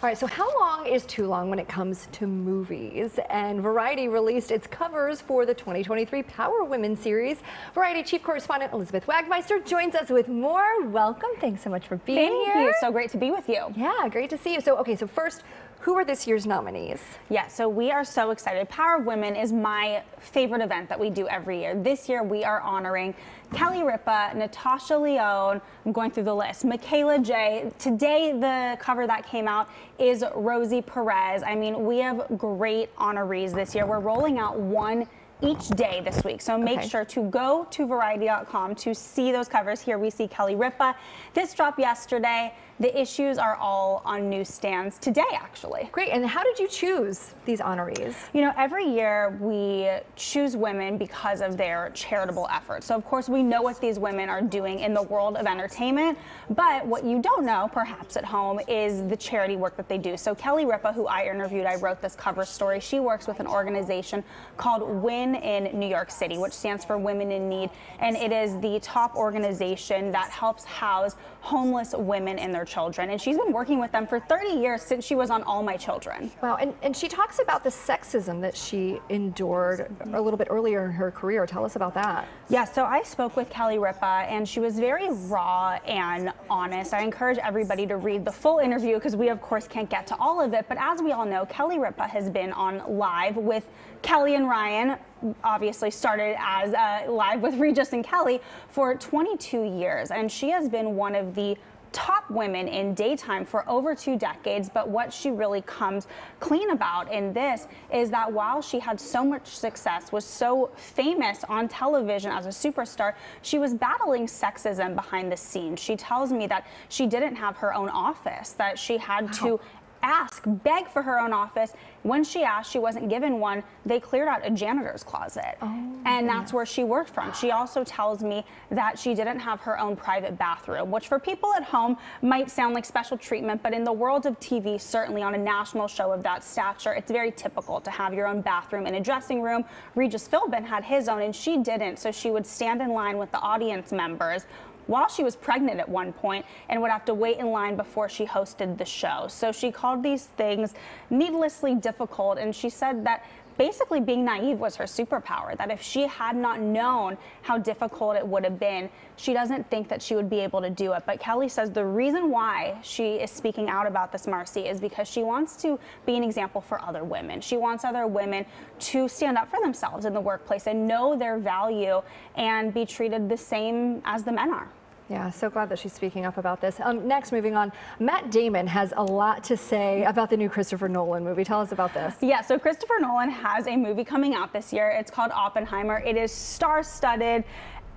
All right, so how long is too long when it comes to movies? And Variety released its covers for the 2023 Power Women series. Variety chief correspondent Elizabeth Wagmeister joins us with more. Welcome. Thanks so much for being Thank here. Thank you. So great to be with you. Yeah, great to see you. So, okay, so first, who are this year's nominees? Yeah, so we are so excited. Power of Women is my favorite event that we do every year. This year we are honoring Kelly Ripa, Natasha Lyonne, I'm going through the list, Michaela Jaé Today the cover that came out is Rosie Perez. I mean, we have great honorees this year. We're rolling out one each day this week. So make okay. sure to go to variety.com to see those covers. Here we see Kelly Ripa. This dropped yesterday. The issues are all on newsstands today, actually. Great. And how did you choose these honorees? You know, every year we choose women because of their charitable efforts. So, of course, we know what these women are doing in the world of entertainment, but what you don't know, perhaps at home, is the charity work that they do. So, Kelly Ripa, who I interviewed, I wrote this cover story. She works with an organization called WIN in New York City, which stands for Women in Need, and it is the top organization that helps house homeless women and their children. And she's been working with them for 30 years since she was on All My Children. Wow. And, and she talks about the sexism that she endured a little bit earlier in her career. Tell us about that. Yeah. So I spoke with Kelly Ripa and she was very raw and honest. I encourage everybody to read the full interview because we, of course, can't get to all of it. But as we all know, Kelly Ripa has been on live with Kelly and Ryan obviously started as uh, live with Regis and Kelly for 22 years, and she has been one of the top women in daytime for over two decades. But what she really comes clean about in this is that while she had so much success, was so famous on television as a superstar, she was battling sexism behind the scenes. She tells me that she didn't have her own office, that she had wow. to ask, beg for her own office. When she asked, she wasn't given one. They cleared out a janitor's closet. Oh, and that's where she worked from. She also tells me that she didn't have her own private bathroom, which for people at home might sound like special treatment, but in the world of TV, certainly on a national show of that stature, it's very typical to have your own bathroom in a dressing room. Regis Philbin had his own and she didn't, so she would stand in line with the audience members while she was pregnant at one point and would have to wait in line before she hosted the show. So she called these things needlessly difficult and she said that basically being naive was her superpower. That if she had not known how difficult it would have been, she doesn't think that she would be able to do it. But Kelly says the reason why she is speaking out about this, Marcy, is because she wants to be an example for other women. She wants other women to stand up for themselves in the workplace and know their value and be treated the same as the men are. Yeah, so glad that she's speaking up about this. Um, next, moving on, Matt Damon has a lot to say about the new Christopher Nolan movie. Tell us about this. Yeah, so Christopher Nolan has a movie coming out this year. It's called Oppenheimer. It is star-studded.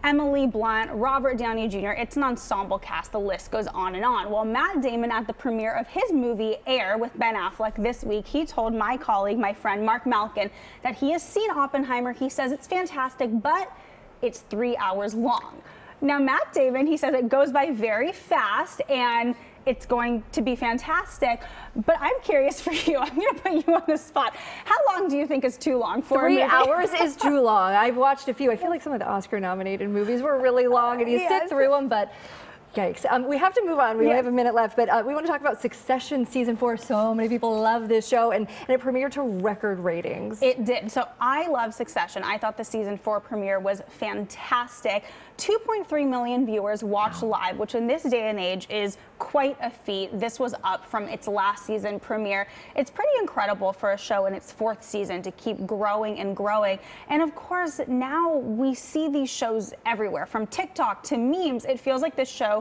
Emily Blunt, Robert Downey Jr. It's an ensemble cast. The list goes on and on. Well, Matt Damon at the premiere of his movie Air with Ben Affleck this week, he told my colleague, my friend Marc Malkin, that he has seen Oppenheimer. He says it's fantastic, but it's three hours long. Now, Matt Damon, he says it goes by very fast and it's going to be fantastic. But I'm curious for you. I'm going to put you on the spot. How long do you think is too long for Three hours is too long. I've watched a few. I feel like some of the Oscar-nominated movies were really long, and you yes. sit through them, but. Yikes. Um, we have to move on. We yes. only have a minute left, but uh, we want to talk about Succession season four. So many people love this show, and, and it premiered to record ratings. It did. So I love Succession. I thought the season four premiere was fantastic. 2.3 million viewers watched wow. live, which in this day and age is quite a feat. This was up from its last season premiere. It's pretty incredible for a show in its fourth season to keep growing and growing. And of course, now we see these shows everywhere from TikTok to memes. It feels like this show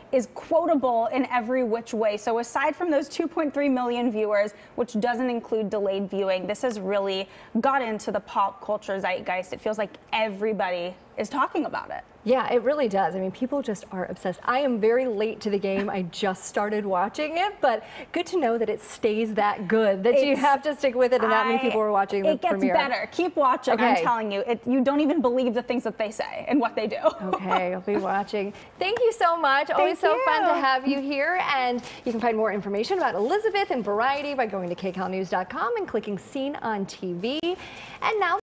is quotable in every which way. So aside from those 2.3 million viewers, which doesn't include delayed viewing, this has really got into the pop culture zeitgeist. It feels like everybody is talking about it. Yeah, it really does. I mean, people just are obsessed. I am very late to the game. I just started watching it, but good to know that it stays that good, that it's, you have to stick with it and that many people are watching the premiere. It gets better. Keep watching. Okay. I'm telling you, it, you don't even believe the things that they say and what they do. okay, I'll be watching. Thank you so much. Thank Always so fun to have you here. And you can find more information about Elizabeth and Variety by going to kcalnews.com and clicking Seen on TV. And now